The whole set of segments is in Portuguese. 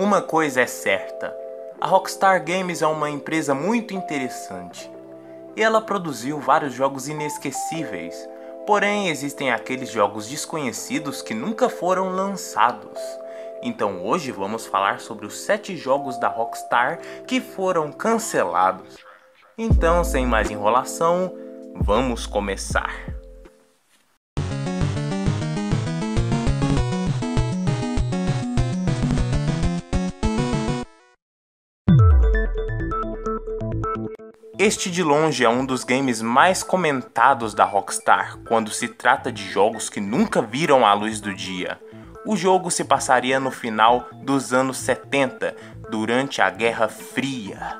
Uma coisa é certa: a Rockstar Games é uma empresa muito interessante. E ela produziu vários jogos inesquecíveis, porém existem aqueles jogos desconhecidos que nunca foram lançados. Então hoje vamos falar sobre os 7 jogos da Rockstar que foram cancelados. Então, sem mais enrolação, vamos começar. Este de longe é um dos games mais comentados da Rockstar quando se trata de jogos que nunca viram a luz do dia. O jogo se passaria no final dos anos 70, durante a Guerra Fria,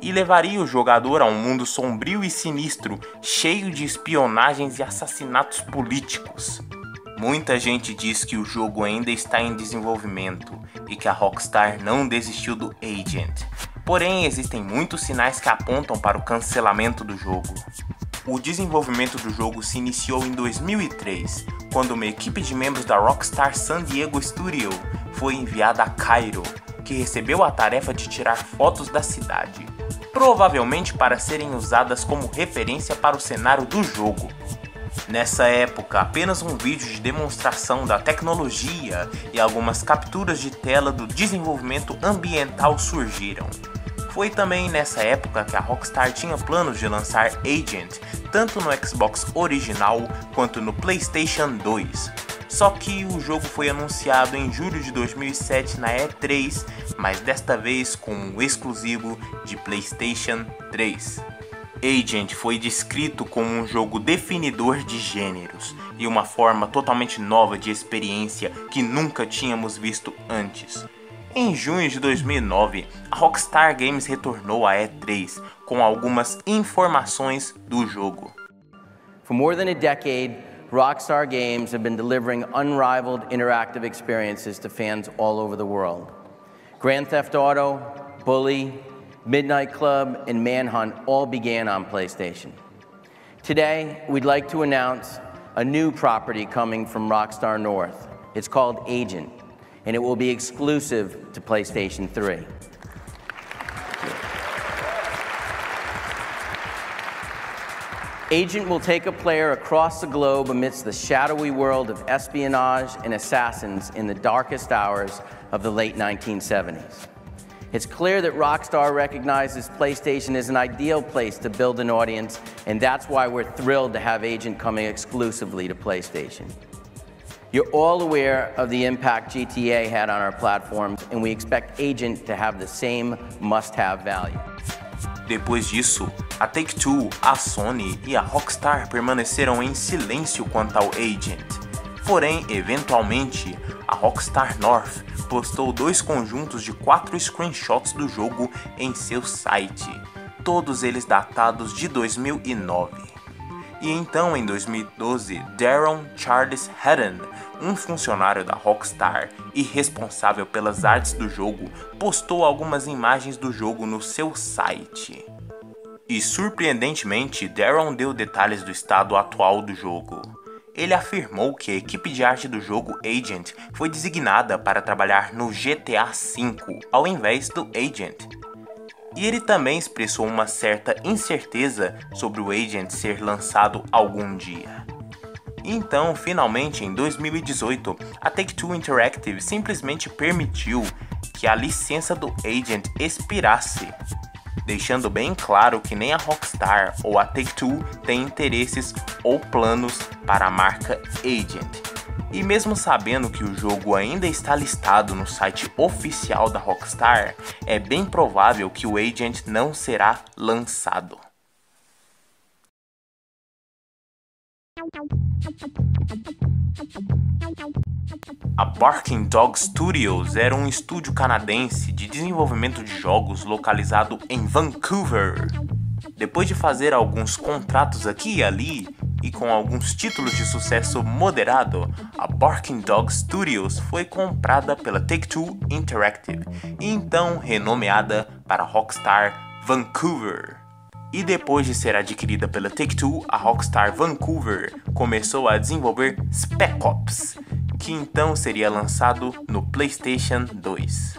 e levaria o jogador a um mundo sombrio e sinistro, cheio de espionagens e assassinatos políticos. Muita gente diz que o jogo ainda está em desenvolvimento e que a Rockstar não desistiu do Agent, Porém, existem muitos sinais que apontam para o cancelamento do jogo. O desenvolvimento do jogo se iniciou em 2003, quando uma equipe de membros da Rockstar San Diego Studio foi enviada a Cairo, que recebeu a tarefa de tirar fotos da cidade, provavelmente para serem usadas como referência para o cenário do jogo. Nessa época, apenas um vídeo de demonstração da tecnologia e algumas capturas de tela do desenvolvimento ambiental surgiram. Foi também nessa época que a Rockstar tinha planos de lançar Agent, tanto no Xbox original quanto no PlayStation 2. Só que o jogo foi anunciado em julho de 2007 na E3, mas desta vez com exclusivo de PlayStation 3. Agent foi descrito como um jogo definidor de gêneros e uma forma totalmente nova de experiência que nunca tínhamos visto antes. Em junho de 2009, a Rockstar Games retornou à E3 com algumas informações do jogo. For more than a decade, Rockstar Games have been delivering unrivaled interactive experiences to fans all over the world. Grand Theft Auto, Bully, Midnight Club, and Manhunt all began on PlayStation. Today, we'd like to announce a new property coming from Rockstar North. It's called Agent and it will be exclusive to PlayStation 3. Agent will take a player across the globe amidst the shadowy world of espionage and assassins in the darkest hours of the late 1970s. It's clear that Rockstar recognizes PlayStation as an ideal place to build an audience, and that's why we're thrilled to have Agent coming exclusively to PlayStation. You're all aware of the impact GTA had on our platforms, and we expect Agent to have the same must-have value. Depois disso, a Take-Two, a Sony e a Rockstar permaneceram em silêncio quanto ao Agent. Porém, eventualmente, a Rockstar North postou dois conjuntos de quatro screenshots do jogo em seu site, todos eles datados de 2009. E então, em 2012, Darren Charles Haddon, um funcionário da Rockstar e responsável pelas artes do jogo, postou algumas imagens do jogo no seu site. E surpreendentemente, Darren deu detalhes do estado atual do jogo. Ele afirmou que a equipe de arte do jogo Agent foi designada para trabalhar no GTA V ao invés do Agent, e ele também expressou uma certa incerteza sobre o Agent ser lançado algum dia. Então, finalmente, em 2018, a Take-Two Interactive simplesmente permitiu que a licença do Agent expirasse, deixando bem claro que nem a Rockstar ou a Take-Two têm interesses ou planos para a marca Agent. E mesmo sabendo que o jogo ainda está listado no site oficial da Rockstar, é bem provável que o Agent não será lançado. A Barking Dog Studios era um estúdio canadense de desenvolvimento de jogos localizado em Vancouver. Depois de fazer alguns contratos aqui e ali, e com alguns títulos de sucesso moderado, a Barking Dog Studios foi comprada pela Take-Two Interactive e então renomeada para Rockstar Vancouver. E depois de ser adquirida pela Take-Two, a Rockstar Vancouver começou a desenvolver Spec Ops, que então seria lançado no PlayStation 2.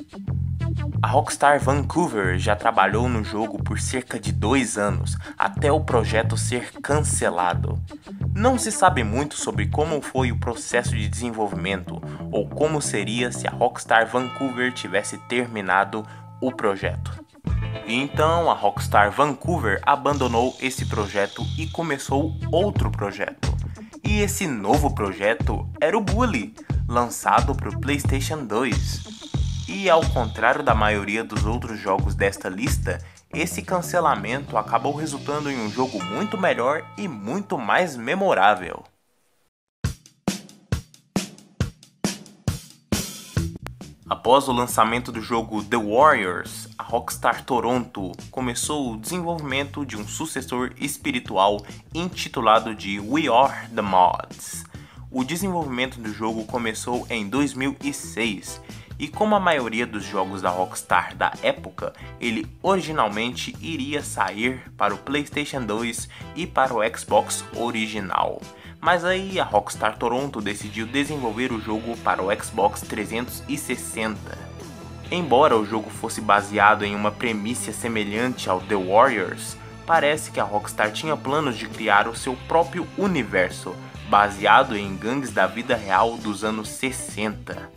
A Rockstar Vancouver já trabalhou no jogo por cerca de dois anos, até o projeto ser cancelado. Não se sabe muito sobre como foi o processo de desenvolvimento ou como seria se a Rockstar Vancouver tivesse terminado o projeto. Então a Rockstar Vancouver abandonou esse projeto e começou outro projeto. E esse novo projeto era o Bully, lançado para o PlayStation 2. E ao contrário da maioria dos outros jogos desta lista, esse cancelamento acabou resultando em um jogo muito melhor e muito mais memorável. Após o lançamento do jogo The Warriors, a Rockstar Toronto começou o desenvolvimento de um sucessor espiritual intitulado de We Are the Mods. O desenvolvimento do jogo começou em 2006 e como a maioria dos jogos da Rockstar da época, ele originalmente iria sair para o PlayStation 2 e para o Xbox original. Mas aí a Rockstar Toronto decidiu desenvolver o jogo para o Xbox 360. Embora o jogo fosse baseado em uma premissa semelhante ao The Warriors, parece que a Rockstar tinha planos de criar o seu próprio universo, baseado em gangues da vida real dos anos 60.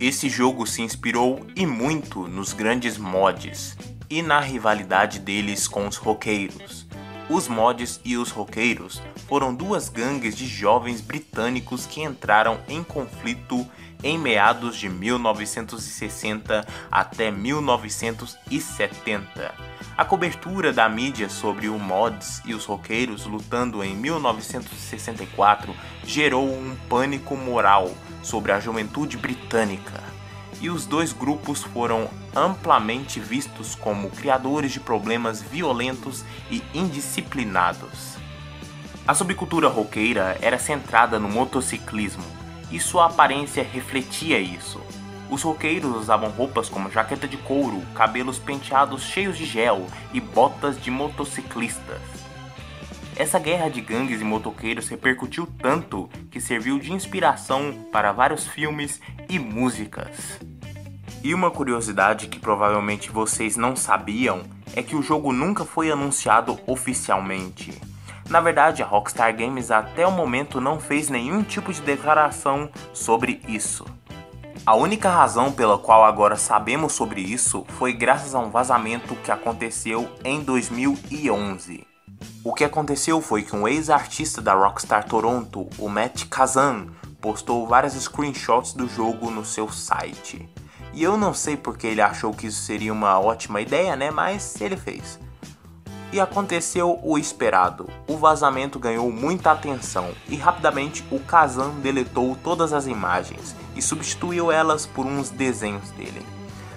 Esse jogo se inspirou e muito nos grandes mods e na rivalidade deles com os roqueiros. Os mods e os roqueiros foram duas gangues de jovens britânicos que entraram em conflito em meados de 1960 até 1970. A cobertura da mídia sobre o mods e os roqueiros lutando em 1964 gerou um pânico moral sobre a juventude britânica e os dois grupos foram amplamente vistos como criadores de problemas violentos e indisciplinados. A subcultura roqueira era centrada no motociclismo e sua aparência refletia isso. Os roqueiros usavam roupas como jaqueta de couro, cabelos penteados cheios de gel e botas de motociclistas. Essa guerra de gangues e motoqueiros repercutiu tanto que serviu de inspiração para vários filmes e músicas. E uma curiosidade que provavelmente vocês não sabiam é que o jogo nunca foi anunciado oficialmente. Na verdade, a Rockstar Games até o momento não fez nenhum tipo de declaração sobre isso. A única razão pela qual agora sabemos sobre isso foi graças a um vazamento que aconteceu em 2011. O que aconteceu foi que um ex-artista da Rockstar Toronto, o Matt Kazan, postou várias screenshots do jogo no seu site. E eu não sei porque ele achou que isso seria uma ótima ideia, né? Mas ele fez. E aconteceu o esperado. O vazamento ganhou muita atenção e rapidamente o Kazan deletou todas as imagens e substituiu elas por uns desenhos dele.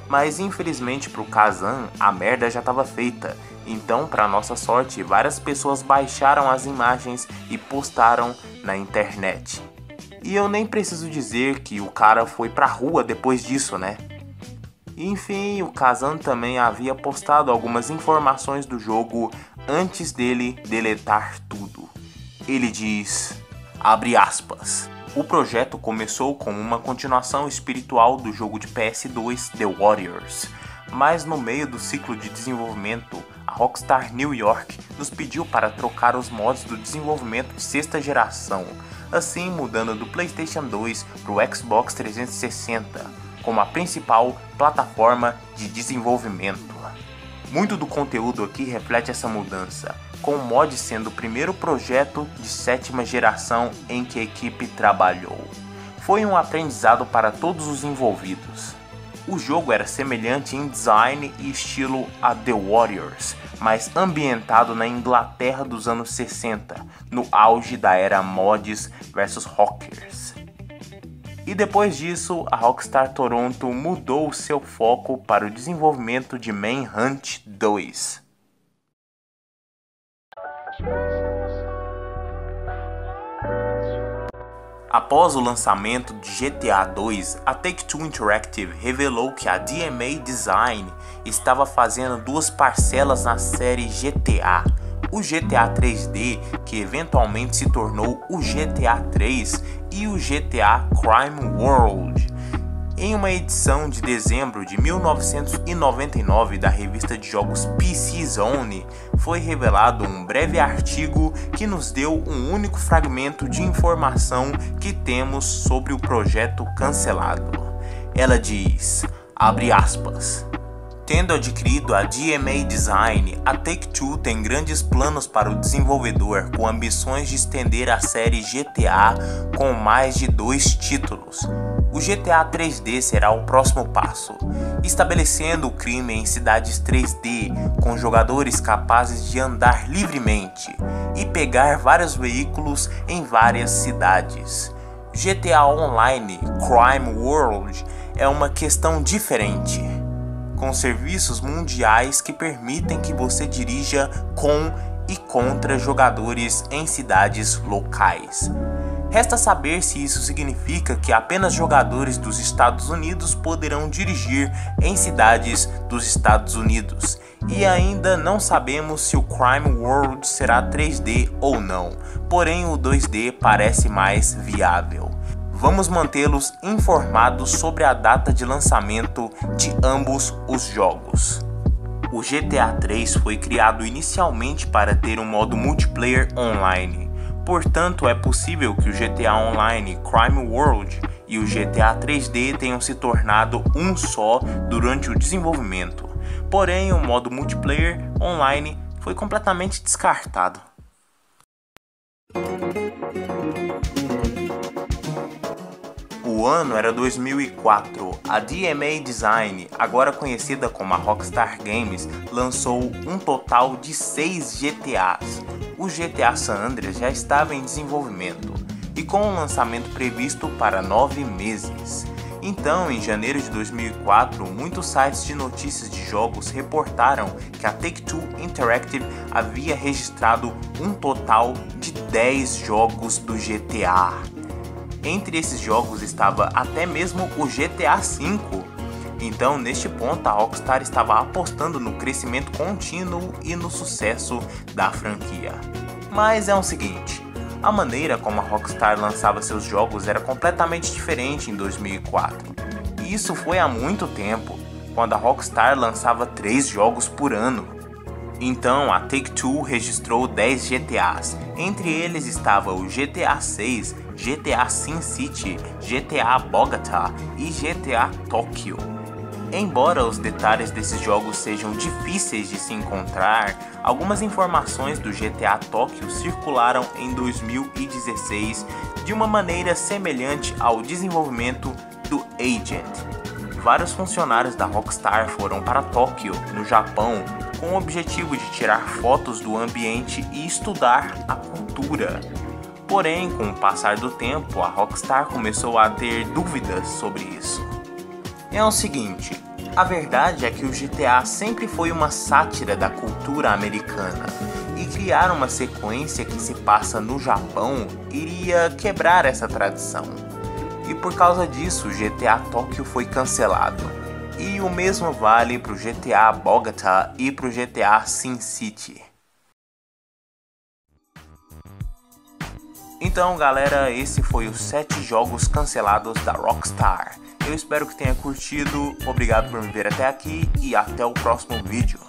Mas infelizmente para o Kazan a merda já estava feita. Então, para nossa sorte, várias pessoas baixaram as imagens e postaram na internet. E eu nem preciso dizer que o cara foi pra rua depois disso, né? Enfim, o Kazan também havia postado algumas informações do jogo antes dele deletar tudo. Ele diz: abre aspas. O projeto começou como uma continuação espiritual do jogo de PS2 The Warriors, mas no meio do ciclo de desenvolvimento, a Rockstar New York nos pediu para trocar os mods do desenvolvimento de sexta geração, assim mudando do PlayStation 2 para o Xbox 360 como a principal plataforma de desenvolvimento. Muito do conteúdo aqui reflete essa mudança, com o mod sendo o primeiro projeto de sétima geração em que a equipe trabalhou. Foi um aprendizado para todos os envolvidos. O jogo era semelhante em design e estilo a The Warriors, mas ambientado na Inglaterra dos anos 60, no auge da era mods versus rockers. E depois disso, a Rockstar Toronto mudou seu foco para o desenvolvimento de Manhunt 2. Após o lançamento de GTA 2, a Take-Two Interactive revelou que a DMA Design estava fazendo duas parcelas na série GTA, o GTA 3D, que eventualmente se tornou o GTA 3 e o GTA Crime World. Em uma edição de dezembro de 1999 da revista de jogos PC Zone, foi revelado um breve artigo que nos deu um único fragmento de informação que temos sobre o projeto cancelado. Ela diz, abre aspas, Tendo adquirido a DMA Design, a Take-Two tem grandes planos para o desenvolvedor, com ambições de estender a série GTA com mais de dois títulos. O GTA 3D será o próximo passo, estabelecendo o crime em cidades 3D, com jogadores capazes de andar livremente e pegar vários veículos em várias cidades. GTA Online Crime World é uma questão diferente com serviços mundiais que permitem que você dirija com e contra jogadores em cidades locais. Resta saber se isso significa que apenas jogadores dos Estados Unidos poderão dirigir em cidades dos Estados Unidos. E ainda não sabemos se o Crime World será 3D ou não, porém o 2D parece mais viável vamos mantê-los informados sobre a data de lançamento de ambos os jogos. O GTA 3 foi criado inicialmente para ter um modo multiplayer online, portanto é possível que o GTA Online Crime World e o GTA 3D tenham se tornado um só durante o desenvolvimento. Porém, o modo multiplayer online foi completamente descartado. O ano era 2004. A DMA Design, agora conhecida como a Rockstar Games, lançou um total de 6 GTAs. O GTA San Andreas já estava em desenvolvimento e com um lançamento previsto para 9 meses. Então, em janeiro de 2004, muitos sites de notícias de jogos reportaram que a Take-Two Interactive havia registrado um total de 10 jogos do GTA. Entre esses jogos estava até mesmo o GTA V. Então, neste ponto, a Rockstar estava apostando no crescimento contínuo e no sucesso da franquia. Mas é o seguinte, a maneira como a Rockstar lançava seus jogos era completamente diferente em 2004. E isso foi há muito tempo, quando a Rockstar lançava 3 jogos por ano. Então a Take-Two registrou 10 GTAs, entre eles estava o GTA 6 GTA Sin City, GTA Bogota e GTA Tokyo. Embora os detalhes desses jogos sejam difíceis de se encontrar, algumas informações do GTA Tokyo circularam em 2016 de uma maneira semelhante ao desenvolvimento do Agent. Vários funcionários da Rockstar foram para Tóquio, no Japão, com o objetivo de tirar fotos do ambiente e estudar a cultura. Porém, com o passar do tempo, a Rockstar começou a ter dúvidas sobre isso. É o seguinte, a verdade é que o GTA sempre foi uma sátira da cultura americana, e criar uma sequência que se passa no Japão iria quebrar essa tradição. E por causa disso, GTA Tóquio foi cancelado. E o mesmo vale para o GTA Bogota e para o GTA Sin City. Então, galera, esse foi os 7 jogos cancelados da Rockstar. Eu espero que tenha curtido, obrigado por me ver até aqui e até o próximo vídeo.